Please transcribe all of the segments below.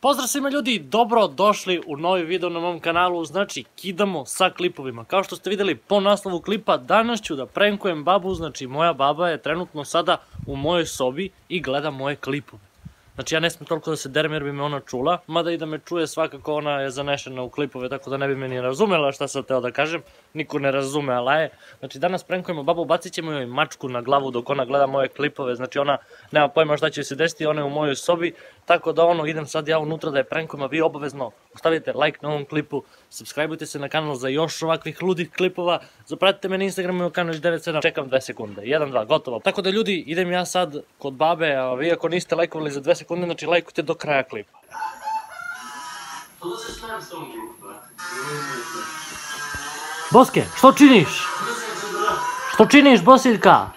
Pozdrav svima ljudi, dobro došli u novi video na mom kanalu, znači kidamo sa klipovima. Kao što ste vidjeli po naslovu klipa, danas ću da prankujem babu, znači moja baba je trenutno sada u mojoj sobi i gleda moje klipove. Znači ja ne smijem toliko da se derem jer bi me ona čula, mada i da me čuje svakako ona je zanešena u klipove, tako da ne bi me ni razumela šta sam teo da kažem, niko ne razume, ala je. Znači danas prankujemo babu, bacit ćemo joj mačku na glavu dok ona gleda moje klipove, znači ona nema pojma šta će se desiti, ona je u mojoj sobi, tako da ono idem sad ja unutra da je prankujem, a vi obavezno ostavite like na ovom klipu, subscribeujte se na kanal za još ovakvih ludih klipova, zapratite me na Instagramu i kanal 97, čekam 2 sekunde, 1, 2, gotovo. Tako da ljudi, idem ja sad kod babe, a vi ako niste lajkovali za 2 sekunde, znači lajkujte do kraja klipa. Boske, što činiš? Što činiš, Bosiljka?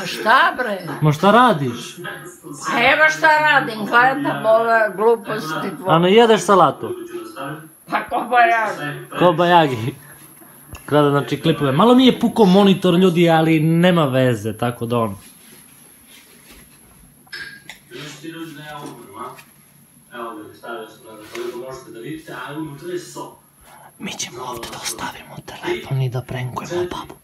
Ma šta bre? Ma šta radiš? A evo šta radim, gledam ove gluposti A tvoje. ne jedeš salatu? Pa ko ba ja? Ko Bajagi. Gleda znači klipove. Malo mi je puko monitor ljudi, ali nema veze, tako da on. Da a? Evo ga, stavio sam na koliko možete da vidite, a unutra je so. Mi ćemo ovdje da ostavimo telefon i da prankujemo babu.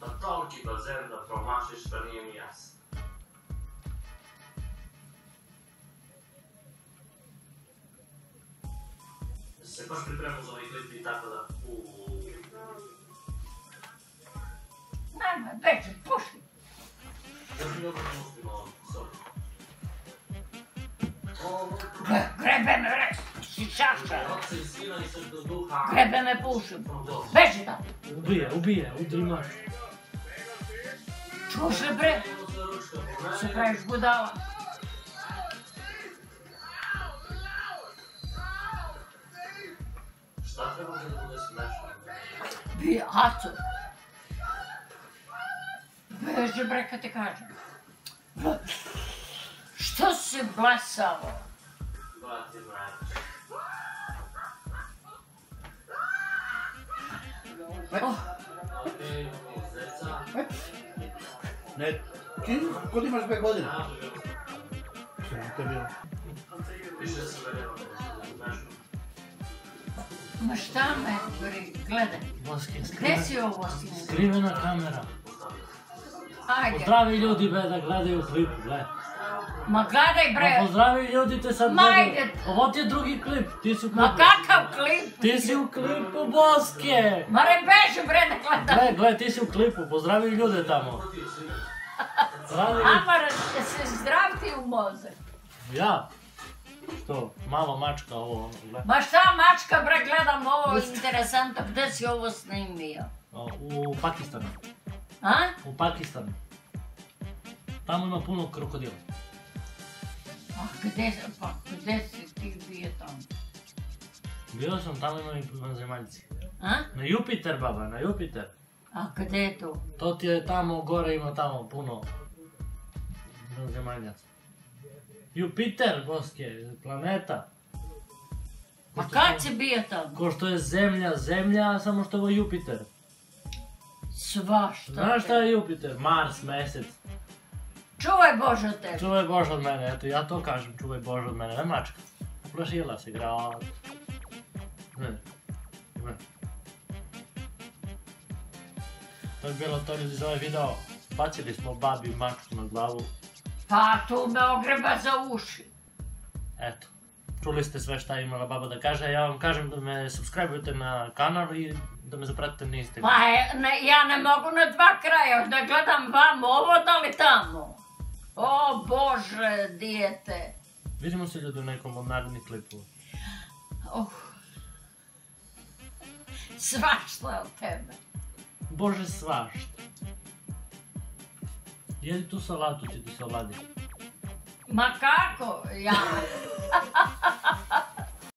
Pa toliki bazen da promašiš, pa nije mi jasno. Da se baš pripremao za ovaj klip i tako da... Nema, beži, pušti. Da mi dobro Гребе ме, бре, шишашка. Гребе ме по уши. Беше там. Убия, убия, удри мак. Чуш ли, бре? Се правиш годала. Šta? Би, ацо. Бежи, бре, като те кажа. Što si blasavo? Brati mrač. Oh, Okej, imamo zeca. Ne, ti, kod imaš dve godine? Ga. Sram te bilo. Je ma šta me gledaj. Skrivena, si ovo skrivena kamera. Ajde. Pozdravi ljudi be da gledaju klip, gle. Ma gledaj Ma bre. pozdravi ljudi te sad Ma gledaju. ajde. Ovo ti je drugi klip, ti si u Ma klipu. kakav klip? Ti si u klipu, Boske! Mare beži bre da gledam. Gle, gle, ti si u klipu, pozdravi ljude tamo. Pozdravi Amar, se zdrav ti u mozak. Ja? Što, malo mačka ovo, gle. Ma šta mačka bre, gledam ovo interesantno. Gde si ovo snimio? O, U Pakistanu, A? u Pakistanu. Tamo ima puno krokodila. A gde, pa gde si ti bio tamo? Bio sam tamo i zemaljci. A? Na Jupiter, baba, na Jupiter. A gde je to? To ti je tamo, gore ima tamo puno zemaljaca. Jupiter, boske, planeta. A kad si bio tamo? Ko što je zemlja, zemlja, samo što je Jupiter. Svašta. Znaš šta je Jupiter? Mars, mesec. Čuvaj Bože od tebe. Čuvaj Bože od mene, eto ja to kažem, čuvaj Bože od mene, ne mačka. Uplašila se, grad. Ne, ne. To je bilo to ljudi za ovaj video. Bacili smo babi mačku na glavu. Pa tu me ogreba za uši. Eto. Čuli ste sve šta je imala baba da kaže, ja vam kažem da me subscribeujete na kanal i da me zapratite na Instagram. Pa je, ne, ja ne mogu na dva kraja da gledam vam ovo da li tamo. O Bože, dijete. Vidimo se ljudi u nekom od narednih klipova. Uh. Svašta od tebe. Bože svašta. Jedi tu salatu, će ti se oladiti. Ma kako? Ja.